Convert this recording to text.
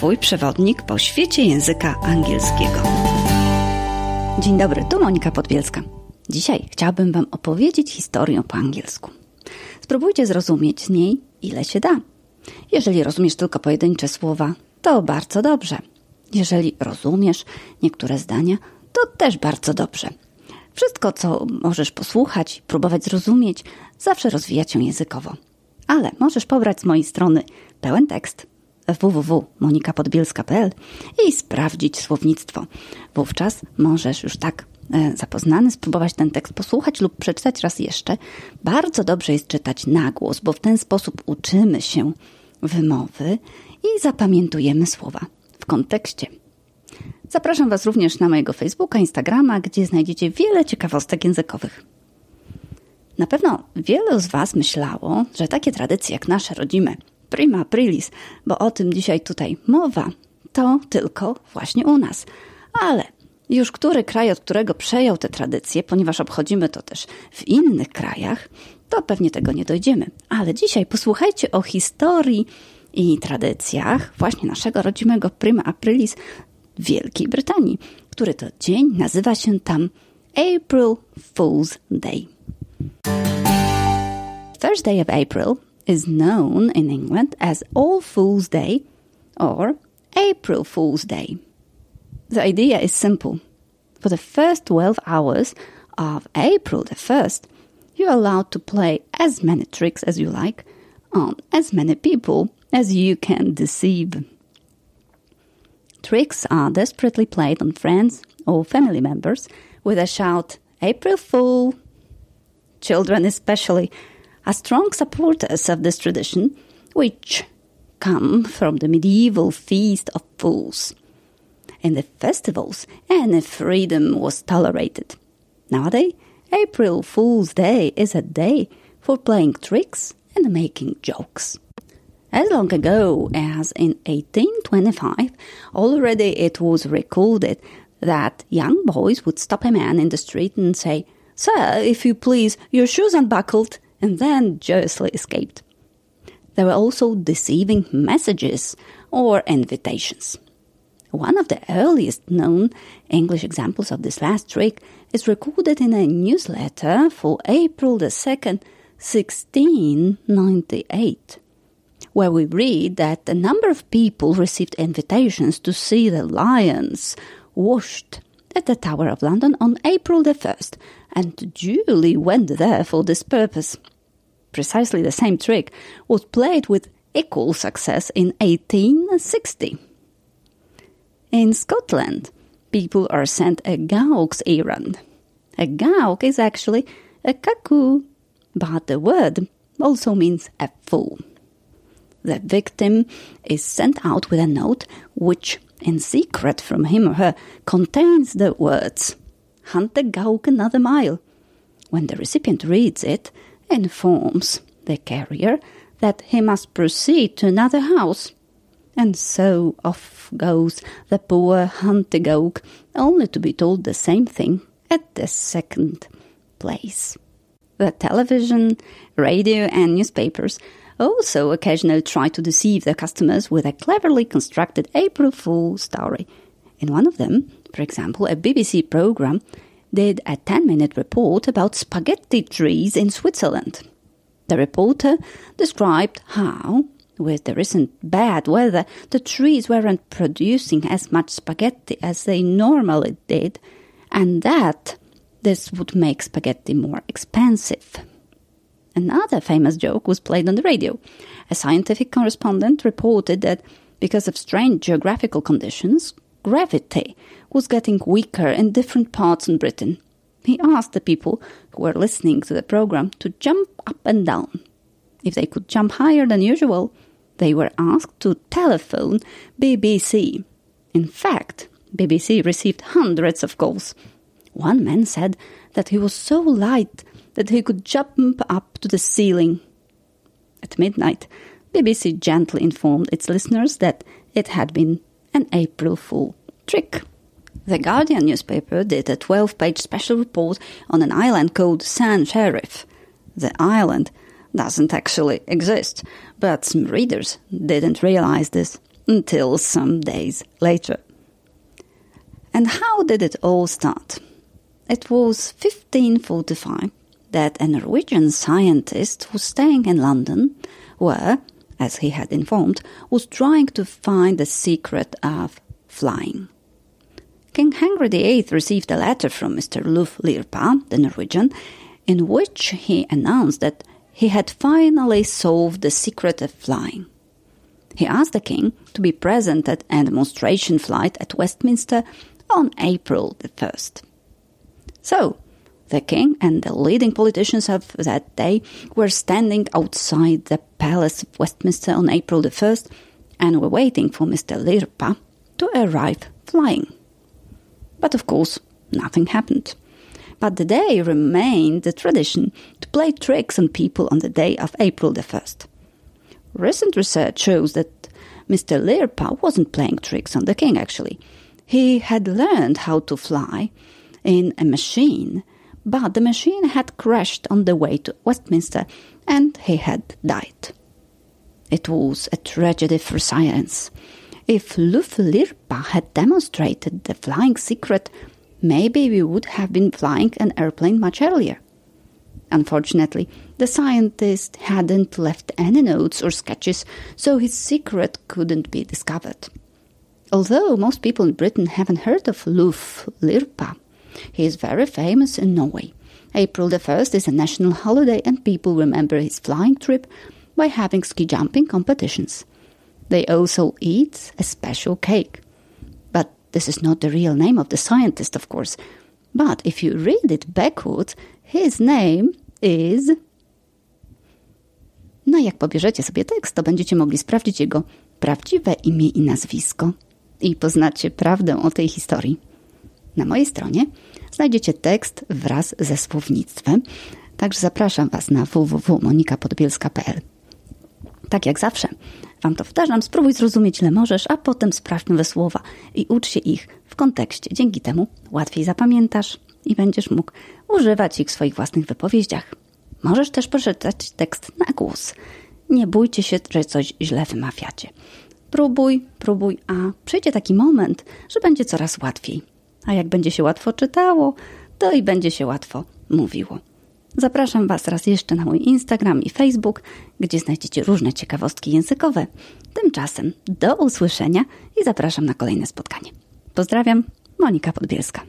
Twój przewodnik po świecie języka angielskiego. Dzień dobry, tu Monika Podbielska. Dzisiaj chciałabym Wam opowiedzieć historię po angielsku. Spróbujcie zrozumieć z niej, ile się da. Jeżeli rozumiesz tylko pojedyncze słowa, to bardzo dobrze. Jeżeli rozumiesz niektóre zdania, to też bardzo dobrze. Wszystko, co możesz posłuchać, próbować zrozumieć, zawsze rozwija cię językowo. Ale możesz pobrać z mojej strony pełen tekst www.monikapodbielska.pl i sprawdzić słownictwo. Wówczas możesz już tak e, zapoznany spróbować ten tekst posłuchać lub przeczytać raz jeszcze. Bardzo dobrze jest czytać na głos, bo w ten sposób uczymy się wymowy i zapamiętujemy słowa w kontekście. Zapraszam Was również na mojego Facebooka, Instagrama, gdzie znajdziecie wiele ciekawostek językowych. Na pewno wielu z Was myślało, że takie tradycje jak nasze rodzime prima aprilis, bo o tym dzisiaj tutaj mowa, to tylko właśnie u nas. Ale już który kraj, od którego przejął te tradycje, ponieważ obchodzimy to też w innych krajach, to pewnie tego nie dojdziemy. Ale dzisiaj posłuchajcie o historii i tradycjach właśnie naszego rodzimego prima aprilis Wielkiej Brytanii, który to dzień nazywa się tam April Fool's Day. First day of April is known in England as All Fool's Day or April Fool's Day. The idea is simple. For the first 12 hours of April the 1st, you're allowed to play as many tricks as you like on as many people as you can deceive. Tricks are desperately played on friends or family members with a shout, April Fool! Children, especially, are strong supporters of this tradition, which come from the medieval Feast of Fools. In the festivals, any freedom was tolerated. Nowadays, April Fool's Day is a day for playing tricks and making jokes. As long ago as in 1825, already it was recorded that young boys would stop a man in the street and say, Sir, if you please, your shoes unbuckled, and then joyously escaped. There were also deceiving messages or invitations. One of the earliest known English examples of this last trick is recorded in a newsletter for April the 2nd, 1698, where we read that a number of people received invitations to see the lions washed at the Tower of London on April the 1st and duly went there for this purpose. Precisely the same trick was played with equal success in 1860. In Scotland, people are sent a gowk's errand. A gowk is actually a cuckoo, but the word also means a fool. The victim is sent out with a note which, in secret from him or her, contains the words, Hunt the gowk another mile. When the recipient reads it, informs the carrier that he must proceed to another house. And so off goes the poor huntigowk, only to be told the same thing at the second place. The television, radio, and newspapers also occasionally try to deceive their customers with a cleverly constructed April Fool story. In one of them, for example, a BBC program did a 10 minute report about spaghetti trees in Switzerland. The reporter described how, with the recent bad weather, the trees weren't producing as much spaghetti as they normally did, and that this would make spaghetti more expensive. Another famous joke was played on the radio. A scientific correspondent reported that because of strange geographical conditions, gravity was getting weaker in different parts in Britain. He asked the people who were listening to the program to jump up and down. If they could jump higher than usual, they were asked to telephone BBC. In fact, BBC received hundreds of calls. One man said that he was so light that he could jump up to the ceiling. At midnight, BBC gently informed its listeners that it had been an April Fool trick. The Guardian newspaper did a 12 page special report on an island called San Serriffe. The island doesn't actually exist, but some readers didn't realize this. until some days later. And how did it all start? It was 1545 that a Norwegian scientist who was staying in London, where, as he had informed, was trying to find the secret of flying. King Henry VIII received a letter from Mr. Luf Lirpa, the Norwegian, in which he announced that he had finally solved the secret of flying. He asked the king to be present at a demonstration flight at Westminster on April the 1st. So, the king and the leading politicians of that day were standing outside the palace of Westminster on April the 1st and were waiting for Mr. Lirpa to arrive flying. But of course, nothing happened. But the day remained the tradition to play tricks on people on the day of April the 1st. Recent research shows that Mr. Lirpa wasn't playing tricks on the king, actually. He had learned how to fly in a machine, but the machine had crashed on the way to Westminster and he had died. It was a tragedy for science. If Luf Lirpa had demonstrated the flying secret, maybe we would have been flying an airplane much earlier. Unfortunately, the scientist hadn't left any notes or sketches, so his secret couldn't be discovered. Although most people in Britain haven't heard of Luf Lirpa, he is very famous in Norway. April the 1st is a national holiday, and people remember his flying trip by having ski jumping competitions. They also eat a special cake. But this is not the real name of the scientist, of course. But if you read it backwards, his name is. No, jak pobierzecie sobie tekst, to będziecie mogli sprawdzić jego prawdziwe imię i nazwisko i poznacie prawdę o tej historii. Na mojej stronie znajdziecie tekst wraz ze słownictwem, także zapraszam Was na www.monikapodbielska.pl. Tak jak zawsze, Wam to powtarzam, spróbuj zrozumieć ile możesz, a potem sprawdź nowe słowa i ucz się ich w kontekście. Dzięki temu łatwiej zapamiętasz i będziesz mógł używać ich w swoich własnych wypowiedziach. Możesz też przeczytać tekst na głos. Nie bójcie się, że coś źle wymawiacie. Próbuj, próbuj, a przyjdzie taki moment, że będzie coraz łatwiej. A jak będzie się łatwo czytało, to i będzie się łatwo mówiło. Zapraszam Was raz jeszcze na mój Instagram i Facebook, gdzie znajdziecie różne ciekawostki językowe. Tymczasem do usłyszenia i zapraszam na kolejne spotkanie. Pozdrawiam, Monika Podbielska.